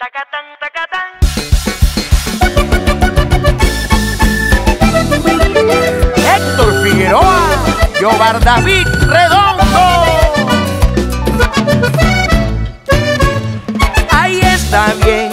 Tacatán, tacatán. Héctor Figueroa, Yobar David Redondo. Ahí está bien,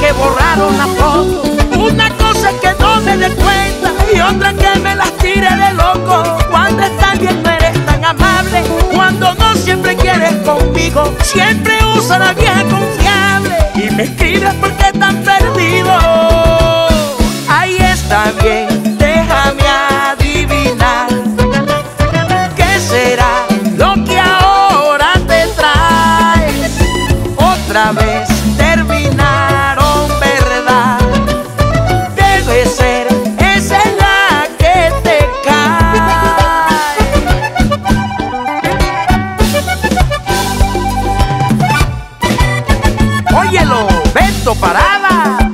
que borraron la foto. Una cosa que no me dé cuenta y otra que me las tire de loco. Cuando estás bien no eres tan amable, cuando no siempre quieres conmigo, siempre usa la vieja confiable y me escribes porque están Parada,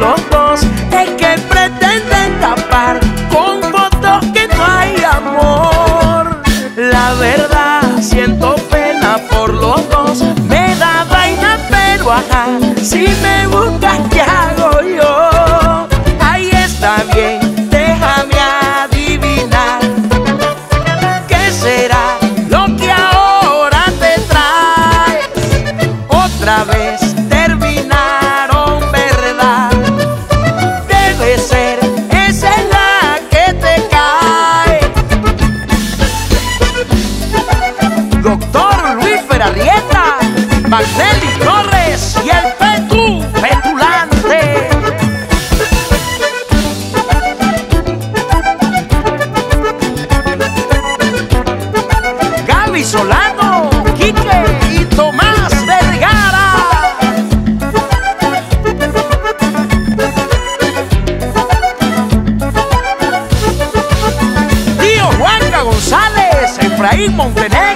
los dos es que pretenden tapar con fotos que no hay amor. La verdad, siento pena por los dos. Me da vaina, pero ajá. Si me buscas, ¿qué hago yo? Ahí está bien, déjame adivinar. ¿Qué será lo que ahora te traes? Otra vez Luis Ferrarieta, Magnelli Torres y el Petu Petulante. Gaby Solano, Quique y Tomás Vergara. Tío Juanca González, Efraín Montenegro.